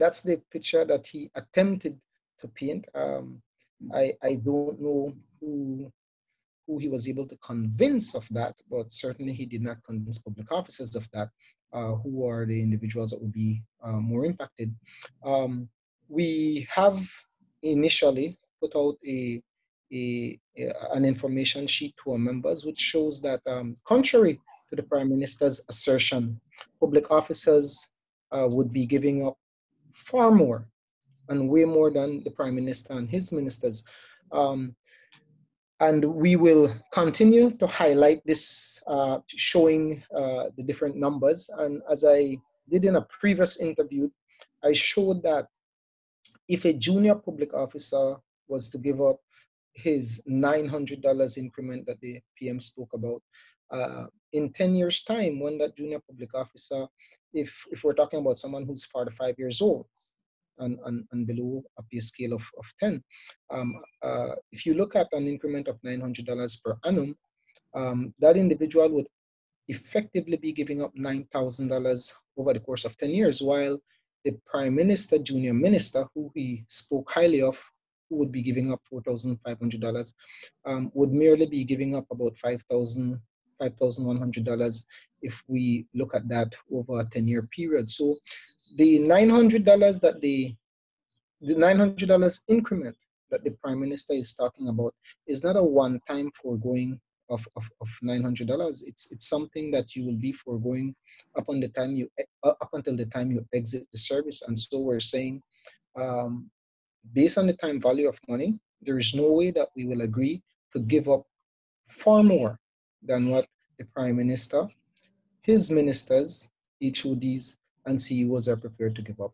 that's the picture that he attempted to paint. Um, I, I don't know who who he was able to convince of that, but certainly he did not convince public officers of that, uh, who are the individuals that would be uh, more impacted. Um, we have initially put out a, a, a, an information sheet to our members, which shows that um, contrary to the Prime Minister's assertion, public officers uh, would be giving up far more and way more than the Prime Minister and his ministers. Um, and we will continue to highlight this, uh, showing uh, the different numbers. And as I did in a previous interview, I showed that if a junior public officer was to give up his $900 increment that the PM spoke about, uh, in 10 years time, when that junior public officer, if, if we're talking about someone who's 45 years old, and, and, and below a pay scale of, of 10. Um, uh, if you look at an increment of $900 per annum, um, that individual would effectively be giving up $9,000 over the course of 10 years, while the prime minister, junior minister, who he spoke highly of, who would be giving up $4,500, um, would merely be giving up about $5,000 $5,100 if we look at that over a 10 year period. So the $900 that the the $900 increment that the prime minister is talking about is not a one-time foregoing of, of, of $900 it's it's something that you will be foregoing up on the time you uh, up until the time you exit the service and so we're saying um, based on the time value of money there is no way that we will agree to give up far more than what the prime minister his ministers HODs and CEOs are prepared to give up.